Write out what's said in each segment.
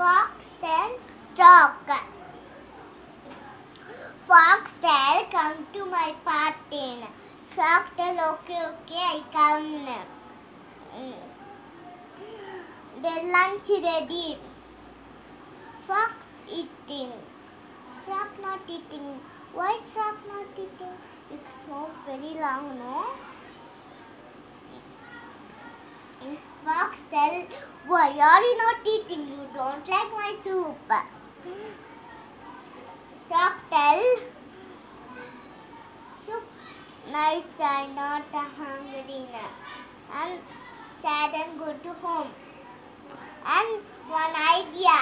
Fox and Stork. Fox tell, come to my party. Stork tell, okay, okay, I come. Mm. The lunch ready. Fox eating. Frog not eating. Why frog not eating? It's so very long, no? And Fox tell, why are you not eating? You don't like my soup. Frog tell, soup nice, I'm not hungry now. And sad and go to home. And one idea.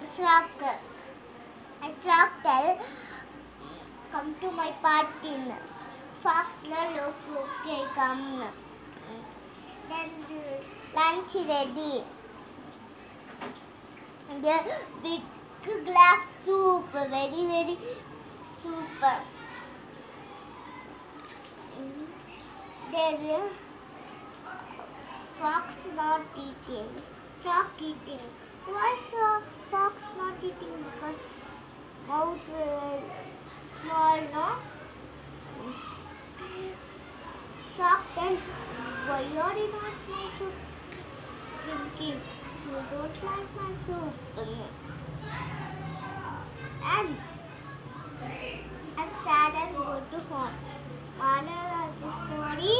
A frog tell, come to my party. Fox okay, okay, come. Then lunch ready. The big glass soup, very very soup. There, fox not eating. Frog eating. Why frog, fox not eating? Because mouth uh, small, no? Frog tell, why are you not my soup if you don't like my soup, and and sad and go to home. Story.